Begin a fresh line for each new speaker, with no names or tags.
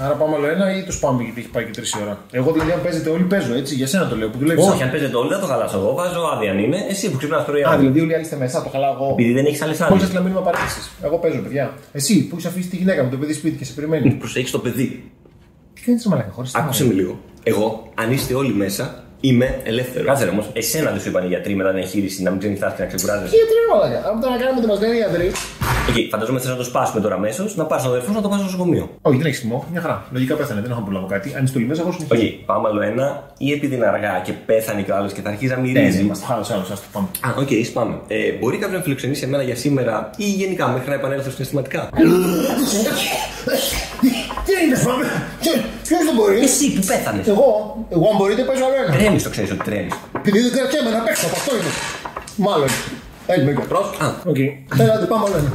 Άρα πάμε άλλο ένα ή τους πάμε γιατί έχει πάει και τρεις ώρα. Εγώ δηλαδή αν παίζετε όλοι παίζω έτσι, για σένα το λέω που δουλεύεις.
Όχι, αν παίζετε όλοι, δεν το χαλάσω εγώ. Βάζω άδεια αν είναι. Εσύ που ξυπνάς πρωί.
Α, δηλαδή όλοι οι άλλοι είστε μέσα, το χαλάω εγώ.
Επειδή δεν έχεις άλλες
Πώς
άδειες.
σα να μήνυμα παρέτηση. Εγώ παίζω, παιδιά. Εσύ που έχεις αφήσει τη γυναίκα με το παιδί σπίτι και σε περιμένει.
Προσέχεις το παιδί.
Τι κάνεις μαλάκα χωρίς
Άκουσε με λίγο. Εγώ, αν είστε όλοι μέσα, είμαι ελεύθερο. Κάτσε ρε όμως, εσένα δεν σου είπαν οι γιατροί μετά την εγχείρηση να μην ξενυχτά και να ξεκουράζεσαι.
Γιατί ρε μαλάκα. Αν τώρα κάνουμε τι μας λένε οι ιατροί.
Εκεί, φαντάζομαι θες να το σπάσουμε τώρα αμέσως, να πας στον αδερφό να το πας στο νοσοκομείο.
Όχι, δεν έχει θυμό. Μια χαρά. Λογικά πέθανε, δεν έχω να προλάβω κάτι. Αν είστε όλοι μέσα, εγώ συνεχίζω.
Όχι, πάμε άλλο ένα, ή επειδή είναι αργά και πέθανε και ο άλλος και θα αρχίζει να
Ναι,
μυρίζει.
είμαστε άλλο, άλλο, ας το πάμε.
Α, ok, okay, πάμε. Ε, μπορεί κάποιος να φιλοξενήσει εμένα για σήμερα ή γενικά μέχρι να επανέλθω συναισθηματικά;
Τι είναι, πάμε. Ποιος δεν μπορεί;
Εσύ που πέθανες.
Εγώ, εγώ αν μπορείτε παίζω άλλο ένα.
Τρέμεις το ξέρεις ότι τρέμεις.
Επειδή δεν κρατιέμαι να παίξω, από αυτό είναι. Μάλλον. Έλειπε και
Α,
Οκ. Έλατε, πάμε άλλο ένα.